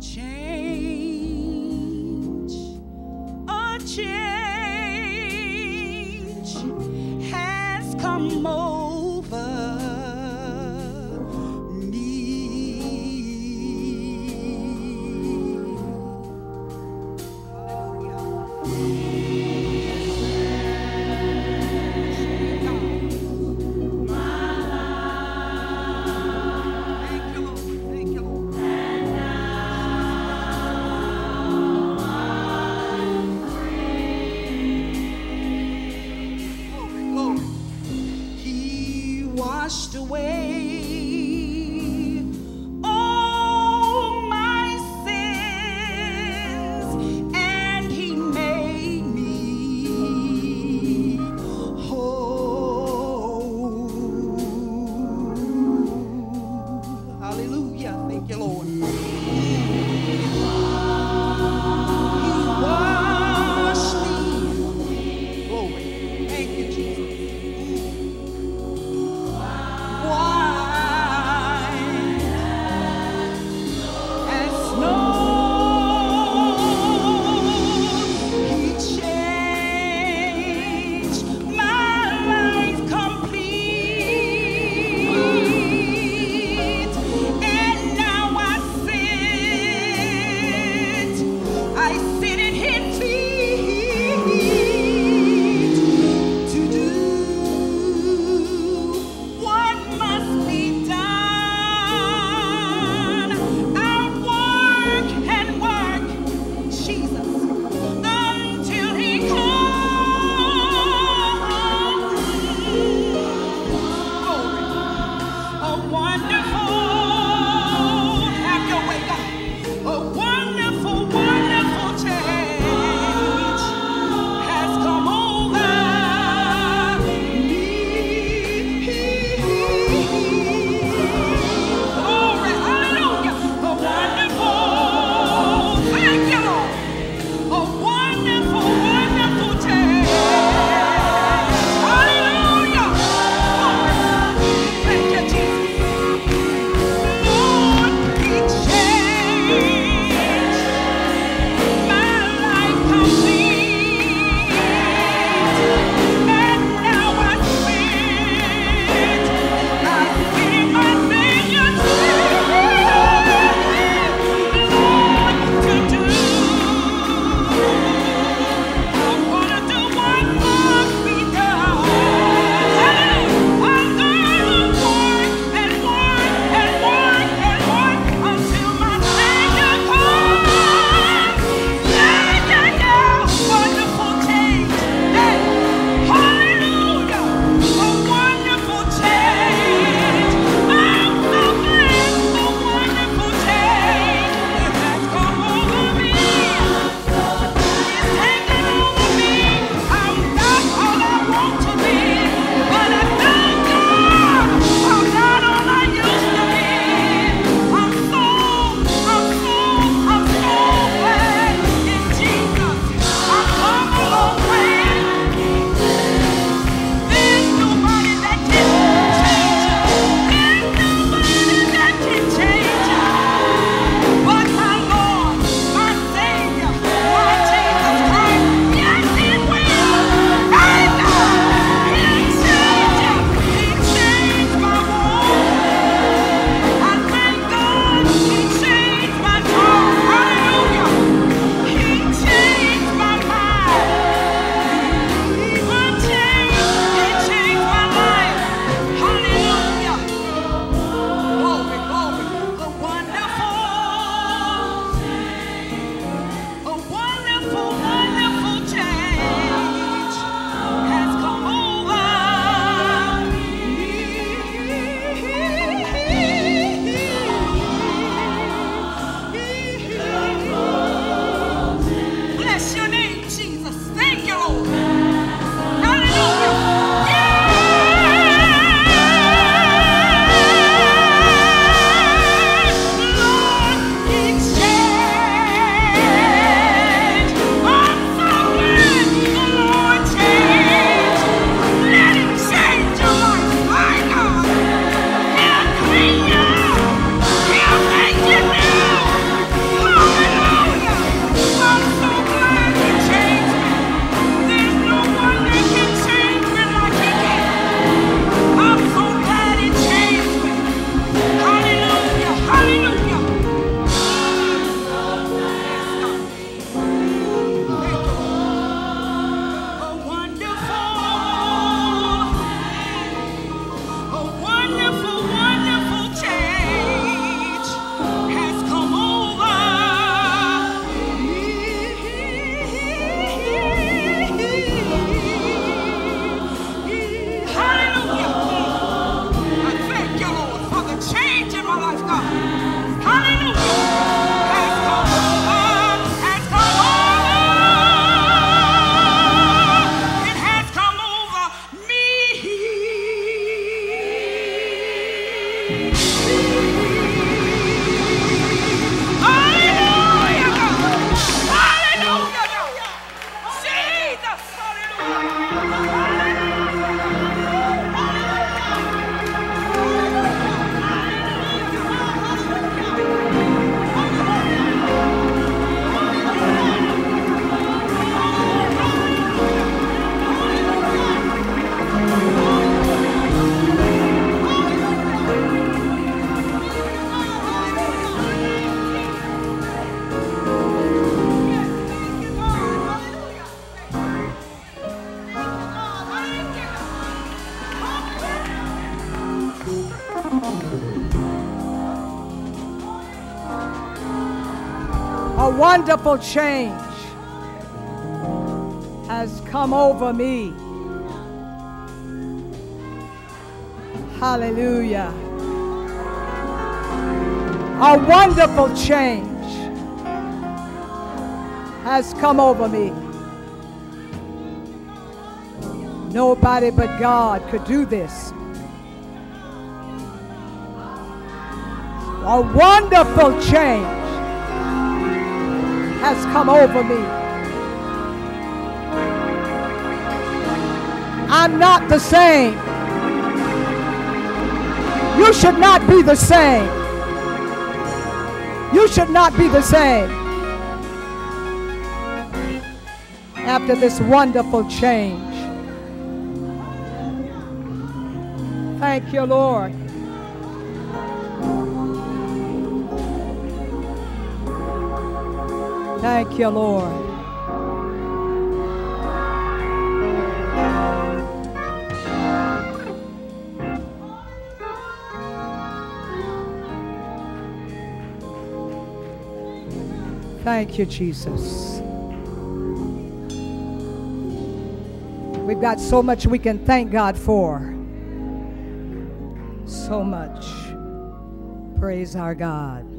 change, Hallelujah. Thank you, A wonderful change has come over me. Hallelujah. A wonderful change has come over me. Nobody but God could do this. A wonderful change has come over me. I'm not the same. You should not be the same. You should not be the same. After this wonderful change. Thank you, Lord. Thank you, Lord. Thank you, Jesus. We've got so much we can thank God for. So much. Praise our God.